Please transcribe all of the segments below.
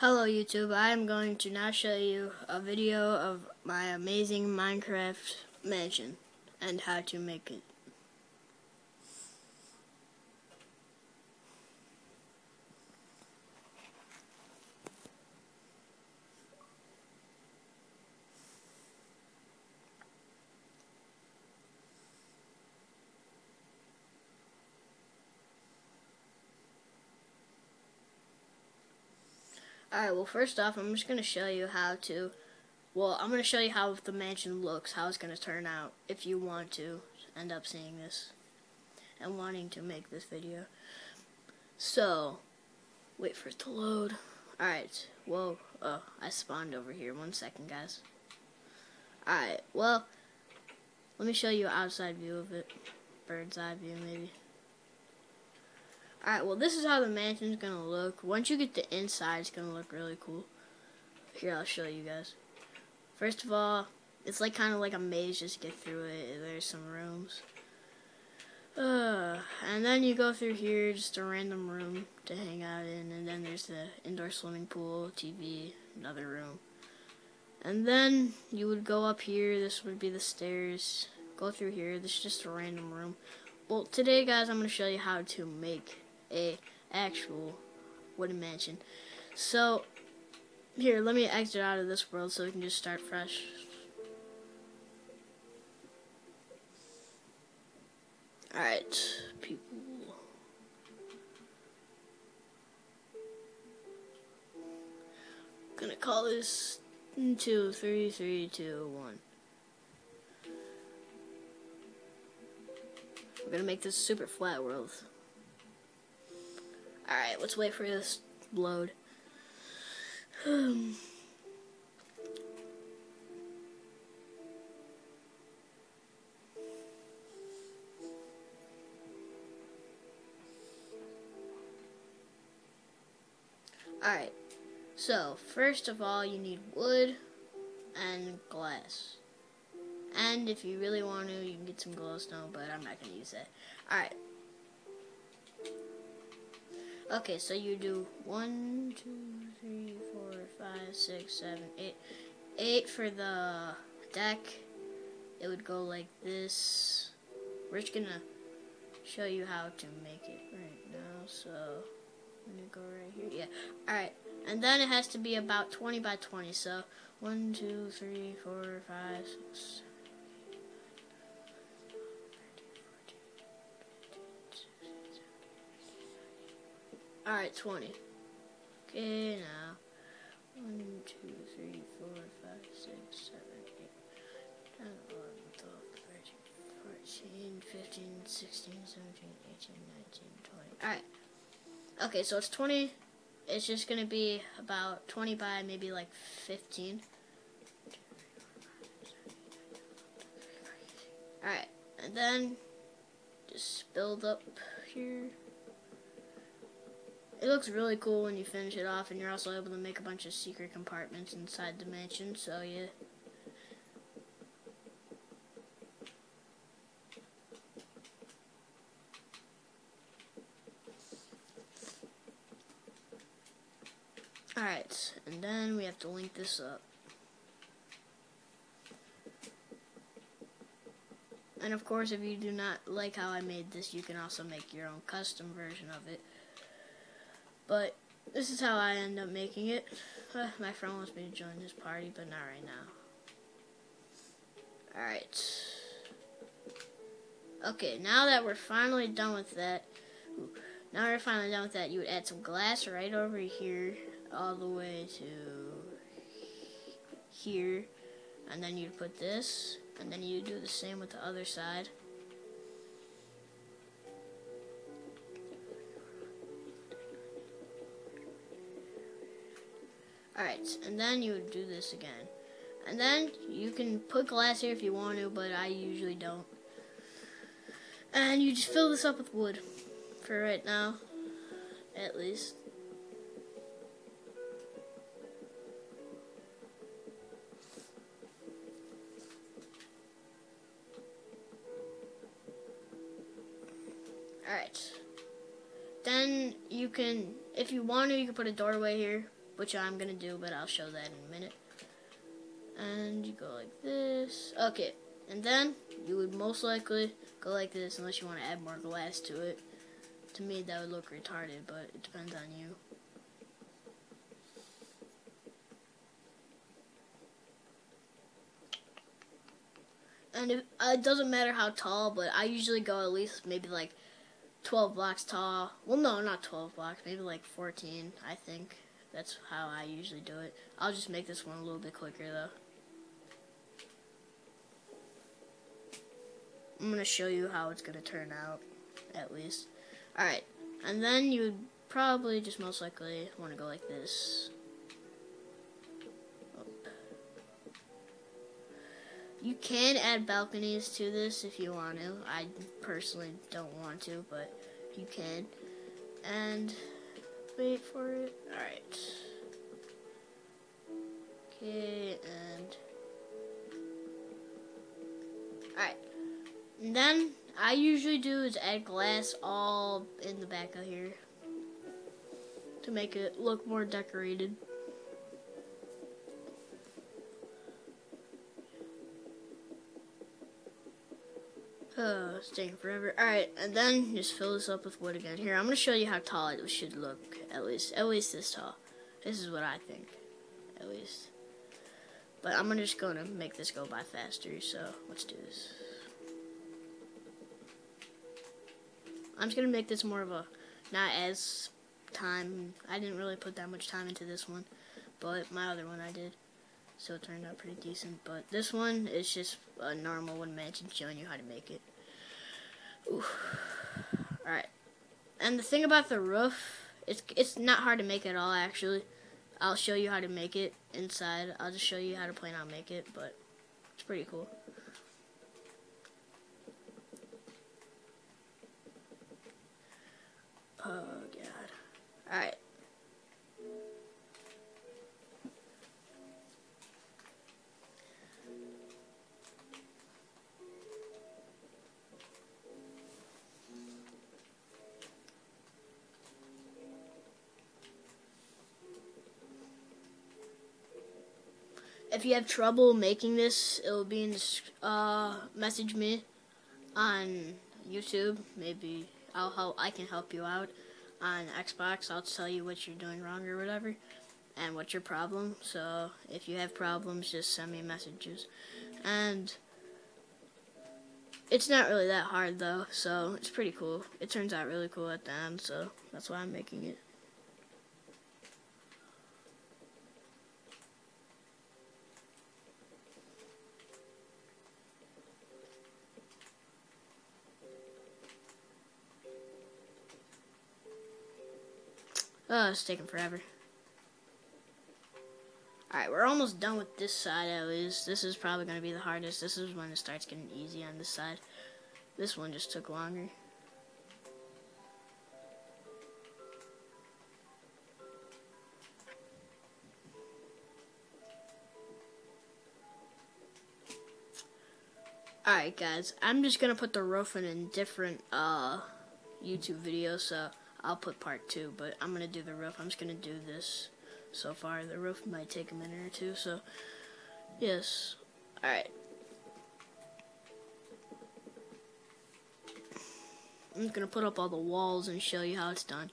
Hello YouTube, I am going to now show you a video of my amazing Minecraft mansion and how to make it. Alright, well first off, I'm just going to show you how to, well, I'm going to show you how the mansion looks, how it's going to turn out, if you want to end up seeing this, and wanting to make this video. So, wait for it to load. Alright, whoa, oh, uh, I spawned over here, one second guys. Alright, well, let me show you outside view of it, bird's eye view maybe. Alright, well this is how the mansion's gonna look. Once you get the inside, it's gonna look really cool. Here, I'll show you guys. First of all, it's like kind of like a maze, just get through it. There's some rooms. Uh, and then you go through here, just a random room to hang out in, and then there's the indoor swimming pool, TV, another room. And then you would go up here, this would be the stairs, go through here, this is just a random room. Well, today guys, I'm going to show you how to make a actual wooden mansion. So, here, let me exit out of this world so we can just start fresh. Alright, people. Gonna call this two, three, three, two, one. We're gonna make this super flat world. Alright, let's wait for this load. Um. Alright, so first of all, you need wood and glass. And if you really want to, you can get some glowstone, but I'm not going to use that. Alright, Okay, so you do one, two, three, four, five, six, seven, eight. Eight for the deck. It would go like this. We're just gonna show you how to make it right now. So I'm gonna go right here. Yeah. Alright. And then it has to be about 20 by 20. So one, two, three, four, five, six, Alright, 20. Okay, now. 1, 2, 3, 4, 5, 6, 7, 8, 10, 11, 12, 13, 14, 15, 16, 17, 18, 19, 20. Alright. Okay, so it's 20. It's just going to be about 20 by maybe like 15. Alright, and then just build up here. It looks really cool when you finish it off, and you're also able to make a bunch of secret compartments inside the mansion, so yeah. Alright, and then we have to link this up. And of course, if you do not like how I made this, you can also make your own custom version of it. But this is how I end up making it. Uh, my friend wants me to join this party, but not right now. Alright. Okay, now that we're finally done with that, now we're finally done with that, you would add some glass right over here, all the way to here, and then you'd put this, and then you do the same with the other side. Alright, and then you do this again. And then you can put glass here if you want to, but I usually don't. And you just fill this up with wood. For right now, at least. Alright. Then you can, if you want to, you can put a doorway here which I'm gonna do, but I'll show that in a minute. And you go like this. Okay, and then you would most likely go like this unless you want to add more glass to it. To me, that would look retarded, but it depends on you. And it, uh, it doesn't matter how tall, but I usually go at least maybe like 12 blocks tall. Well, no, not 12 blocks, maybe like 14, I think. That's how I usually do it. I'll just make this one a little bit quicker though. I'm going to show you how it's going to turn out, at least. Alright, and then you would probably just most likely want to go like this. You can add balconies to this if you want to. I personally don't want to, but you can. And wait for it. Alright. Okay, and Alright. Then I usually do is add glass all in the back of here to make it look more decorated. Oh, it's taking forever. Alright, and then just fill this up with wood again. Here, I'm going to show you how tall it should look, at least. At least this tall. This is what I think, at least. But I'm just going to make this go by faster, so let's do this. I'm just going to make this more of a, not as time, I didn't really put that much time into this one, but my other one I did it turned out pretty decent. But this one is just a normal one mansion showing you how to make it. Alright. And the thing about the roof, it's, it's not hard to make at all, actually. I'll show you how to make it inside. I'll just show you how to plan out make it, but it's pretty cool. Oh, if you have trouble making this, it'll be in the, uh, message me on YouTube. Maybe I'll help. I can help you out on Xbox. I'll tell you what you're doing wrong or whatever, and what's your problem. So if you have problems, just send me messages. And it's not really that hard though, so it's pretty cool. It turns out really cool at the end, so that's why I'm making it. Oh, it's taking forever. Alright, we're almost done with this side at least. This is probably going to be the hardest. This is when it starts getting easy on this side. This one just took longer. Alright guys, I'm just going to put the roof in a different uh, YouTube video, so I'll put part two, but I'm going to do the roof. I'm just going to do this so far. The roof might take a minute or two, so yes. Alright. I'm going to put up all the walls and show you how it's done.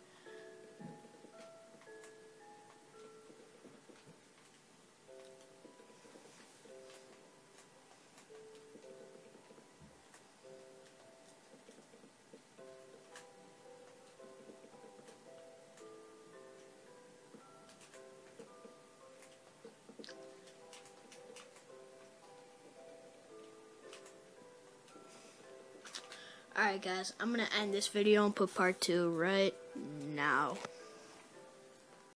Alright guys, I'm going to end this video and put part 2 right now.